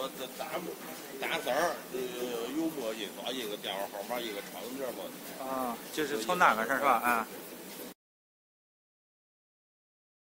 说这打打字儿，呃，有墨印刷一个电话号码，一个窗字嘛。啊，就是从那个事是吧？啊。